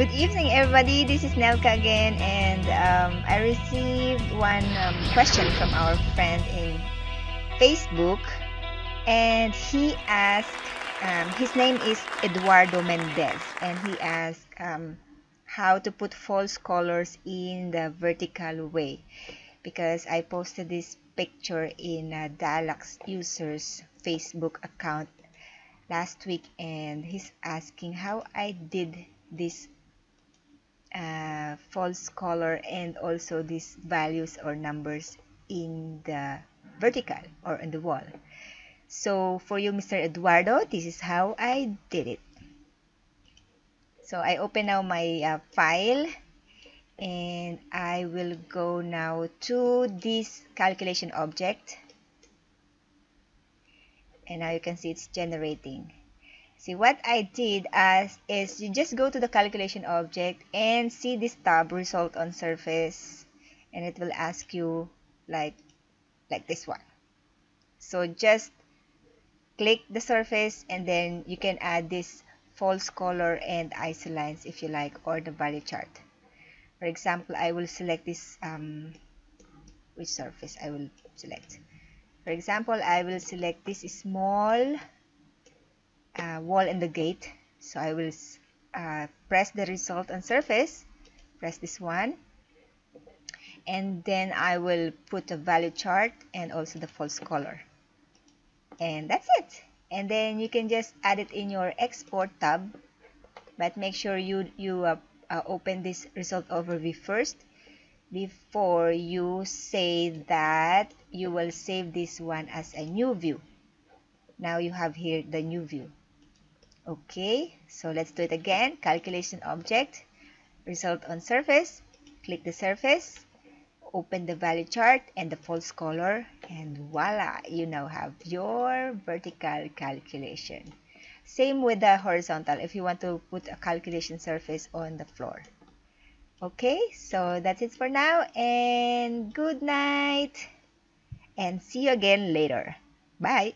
Good evening, everybody. This is Nelca again, and um, I received one um, question from our friend in Facebook, and he asked. Um, his name is Eduardo Mendez, and he asked um, how to put false colors in the vertical way, because I posted this picture in uh, DIALux users Facebook account last week, and he's asking how I did this uh, false color and also these values or numbers in the vertical or in the wall. So for you, Mr. Eduardo, this is how I did it. So I open now my uh, file and I will go now to this calculation object and now you can see it's generating see what I did as is you just go to the calculation object and see this tab result on surface and it will ask you like like this one. So just click the surface and then you can add this false color and isolines if you like or the value chart. For example I will select this um, which surface I will select. For example I will select this small uh, wall in the gate. So I will uh, press the result on surface. Press this one. And then I will put a value chart and also the false color. And that's it. And then you can just add it in your export tab but make sure you you uh, uh, open this result overview first before you say that you will save this one as a new view. Now you have here the new view okay so let's do it again. Calculation object result on surface click the surface open the value chart and the false color and voila you now have your vertical calculation. Same with the horizontal if you want to put a calculation surface on the floor. Okay so that's it for now and good night and see you again later. Bye